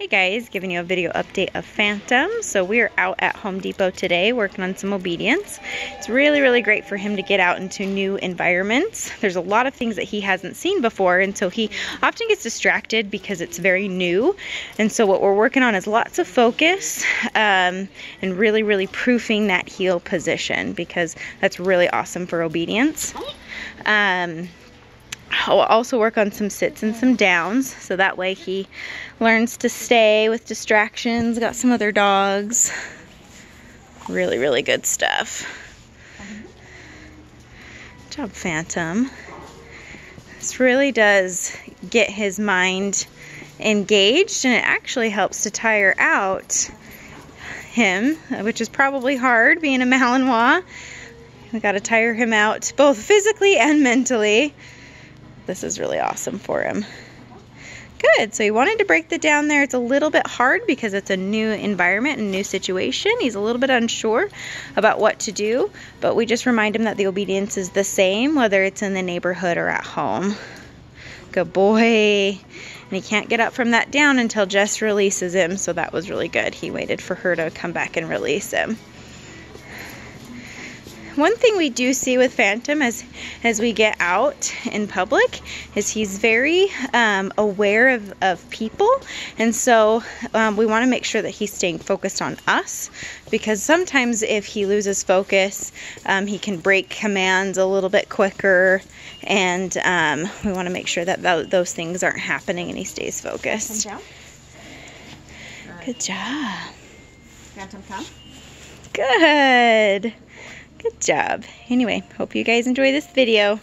Hey guys, giving you a video update of Phantom. So we are out at Home Depot today working on some obedience. It's really, really great for him to get out into new environments. There's a lot of things that he hasn't seen before and so he often gets distracted because it's very new. And so what we're working on is lots of focus um, and really, really proofing that heel position because that's really awesome for obedience. Um, I'll also work on some sits and some downs so that way he learns to stay with distractions. Got some other dogs. Really, really good stuff. Good job, Phantom. This really does get his mind engaged and it actually helps to tire out him, which is probably hard being a Malinois. We got to tire him out both physically and mentally this is really awesome for him. Good, so he wanted to break the down there. It's a little bit hard because it's a new environment and new situation. He's a little bit unsure about what to do, but we just remind him that the obedience is the same, whether it's in the neighborhood or at home. Good boy. And he can't get up from that down until Jess releases him, so that was really good. He waited for her to come back and release him one thing we do see with Phantom as as we get out in public is he's very um, aware of, of people and so um, we want to make sure that he's staying focused on us because sometimes if he loses focus um, he can break commands a little bit quicker and um, we want to make sure that th those things aren't happening and he stays focused. Good job. Phantom come. Good. Good job. Anyway, hope you guys enjoy this video.